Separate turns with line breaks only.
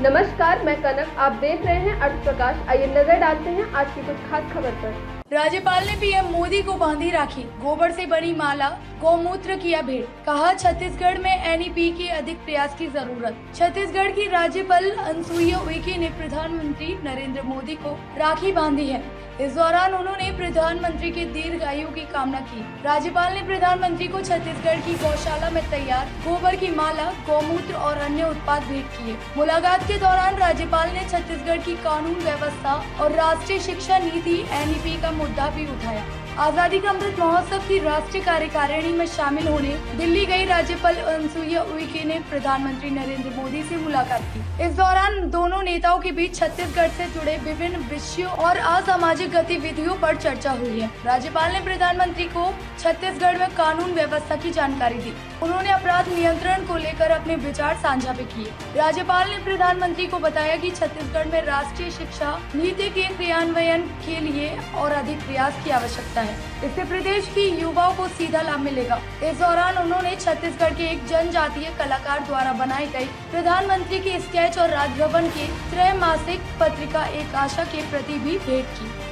नमस्कार, मैं कनक। आप देख रहे हैं अर्थ प्रकाश आइए नज़र डालते हैं आज की कुछ खास खबर पर।
राज्यपाल ने पीएम मोदी को बांधी राखी। गोबर से बनी माला, गौमूत्र किया भेंट कहा, छत्तीसगढ़ में एनईपी के अधिक प्रयास की ज़रूरत। छत्तीसगढ़ की राज्यपाल अनसुईया उइके ने प्रधानमंत्री नरेंद्र मोदी को राखी बांधी है। इस दौरान उन्होंने प्रधानमंत्री के दीर्घ आयु की कामना की। राज्यपाल ने प्रधानमंत्री को छत्तीसगढ़ की गौशाला में तैयार गोबर की माला, गौमूत्र और अन्य उत्पाद भेंट किए। मुलाकात के दौरान राज्यपाल ने छत्तीसगढ़ की कानून व्यवस्था और राष्ट्रीय शिक्षा नीति एनईपी का मुद्दा भी उठाया। आज़ादी का अमृत महोत्सव की राष्ट्रीय कार्यकारिणी में शामिल होने दिल्ली गई राज्यपाल अनुसुईया उइके ने प्रधानमंत्री नरेंद्र मोदी से मुलाकात की। इस दौरान दोनों नेताओं के बीच छत्तीसगढ़ से जुड़े विभिन्न विषयों और असामाजिक गतिविधियों पर चर्चा हुई है। राज्यपाल ने प्रधानमंत्री को छत्तीसगढ़ में कानून व्यवस्था की जानकारी दी। उन्होंने अपराध नियंत्रण को लेकर अपने विचार साझा भी किए। राज्यपाल ने प्रधानमंत्री को बताया कि छत्तीसगढ़ में राष्ट्रीय शिक्षा नीति के क्रियान्वयन के लिए और अधिक प्रयास की आवश्यकता है। है। इससे प्रदेश की युवाओं को सीधा लाभ मिलेगा। इस दौरान उन्होंने छत्तीसगढ़ के एक जनजातीय कलाकार द्वारा बनाई गई प्रधानमंत्री के स्केच और राजभवन की त्रैमासिक पत्रिका एक आशा के प्रति भी भेंट की।